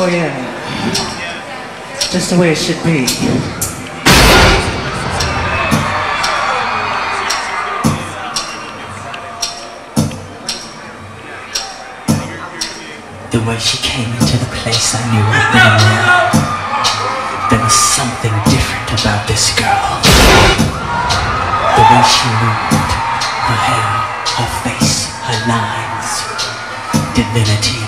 Oh yeah. Just the way it should be. The way she came into the place I knew right then there. There was something different about this girl. The way she moved, her hair, her face, her lines, divinity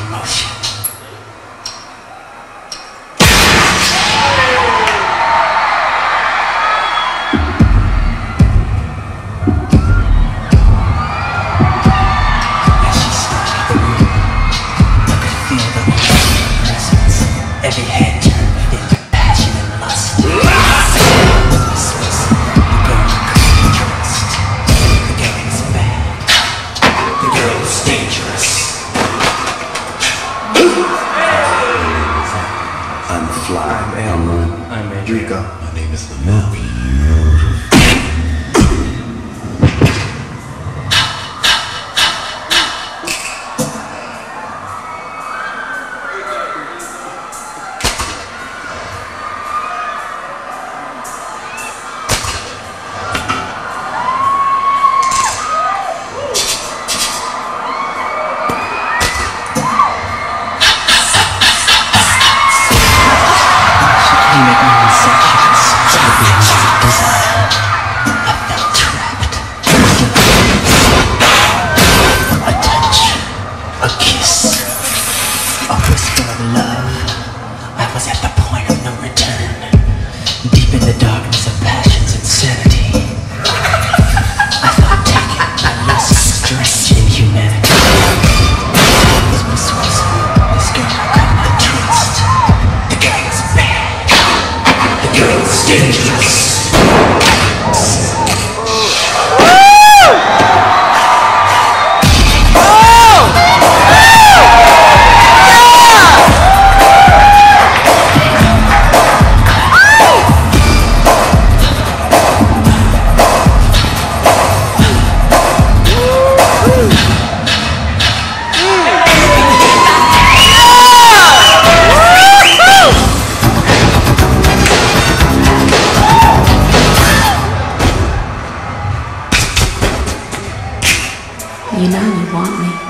I'm Fly. I'm Ron. I'm Rico. My name is Lamel. At the point of no return. Deep in the darkness of passion's insanity. I thought could not. The was bad. The girl was dangerous. You know you want me.